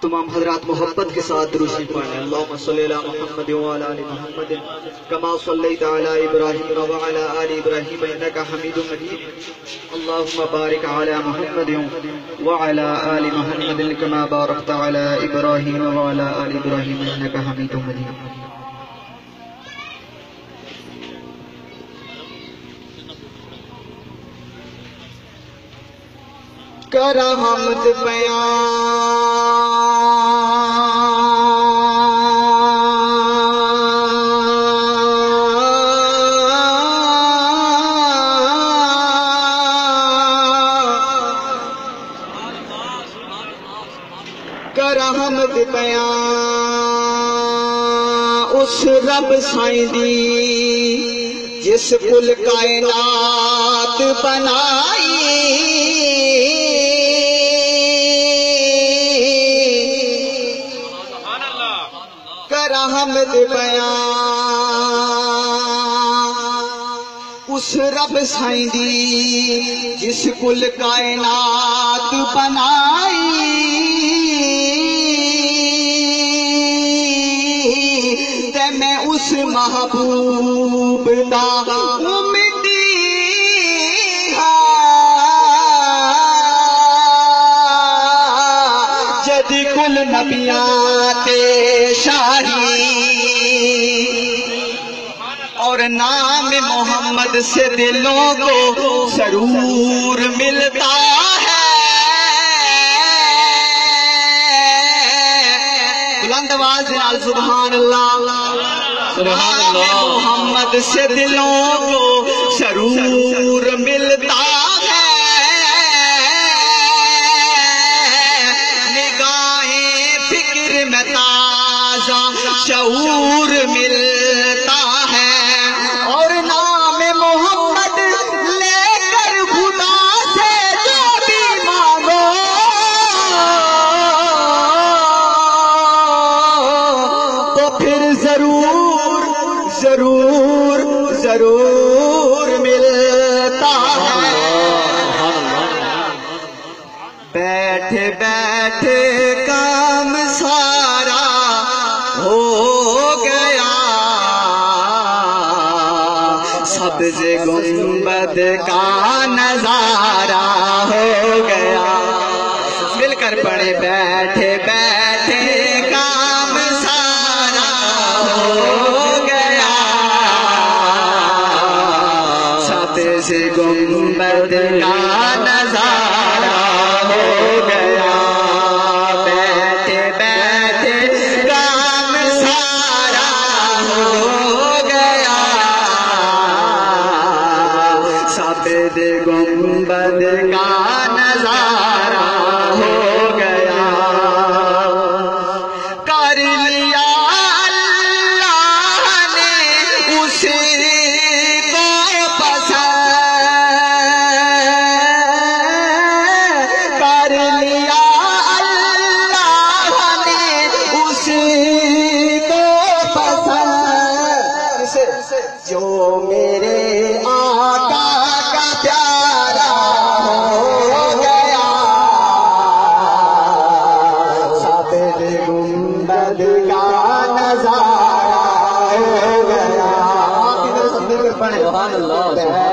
تمام حضرات محبت کے ساتھ دروشی پڑھیں اللہم صلی اللہ محمد وعلا آل محمد، کما صلیت علی ابراہیم وعلا آل ابراہیم، انکا حمید مجید۔ اللہم بارک علی محمد وعلا آل محمد، کما بارکت علی ابراہیم وعلا آل ابراہیم، انکا حمید مجید۔ کر حمد بیان۔ حمد بیان۔ اس رب سائیں دی جس کل کائنات بنائی۔ کر حمد بیان اس رب سائیں دی جس کل کائنات بنائی۔ تے میں اس محبوب دا جد کل نبیات شاہی اور نام محمد سے دلوں کو سرور ملتا ہے۔ بلند آواز نال سبحان اللہ۔ سبحان اللہ۔ محمد سے دلوں کو سرور شعور ملتا ہے۔ اور نام محمد لے کر خدا سے جو بھی مانگو۔ تو پھر ضرور ضرور ضرور ملتا ہے۔ بیٹھے بیٹھے سبز گنبد کا نظارہ ہو گیا۔ مل کر پڑے بیٹھے بیٹھے کام سارا ہو گیا۔ سبز گنبد کا نظارہ ہو گیا۔ سفید گنبد کا نظارہ ہو گیا۔ کر لیا اللہ نے اس کو پسند۔ کر لیا اللہ نے اس کو پسند۔ جو میرے آقا بیٹھے